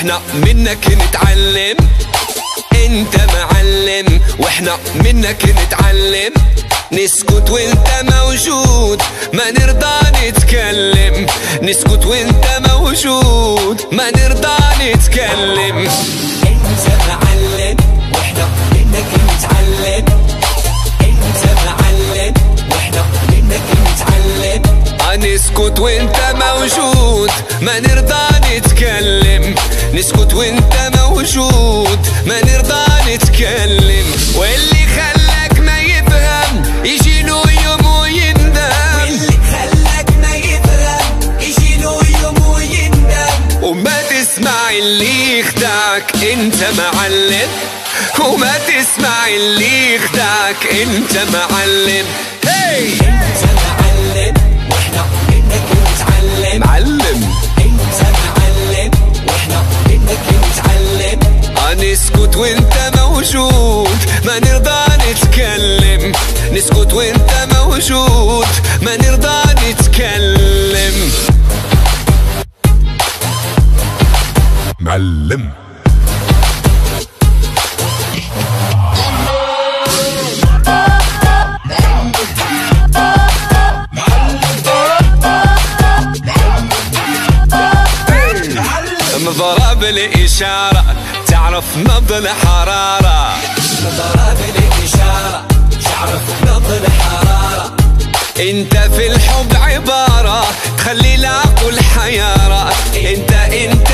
وإحنا منك نتعلم. انت معلم وإحنا منك نتعلم. نسكت وانت موجود ما نرضى نتكلم. نسكت وانت موجود ما نرضى نتكلم. انت معلم وإحنا منك نتعلم. انت معلم وإحنا منك نتعلم. نسكت وانت موجود ما نرضى وانت موجود ما نرضى نتكلم. واللي خلاك ما يفهم يجي له يوم ويندم. واللي خلاك ما يفهم يجي له يوم ويندم. وما تسمع اللي يخدعك انت معلم. وما تسمع اللي يخدعك انت معلم. هي انت ما نرضى نتكلم. نسكت وانت موجود. ما نرضى نتكلم. معلم. مضرب الإشارة تعرف نبض الحرارة. ضرب الإشارة تعرف نبض الحرارة انت في الحب عبارة تخلي العقل حيارة. انت انت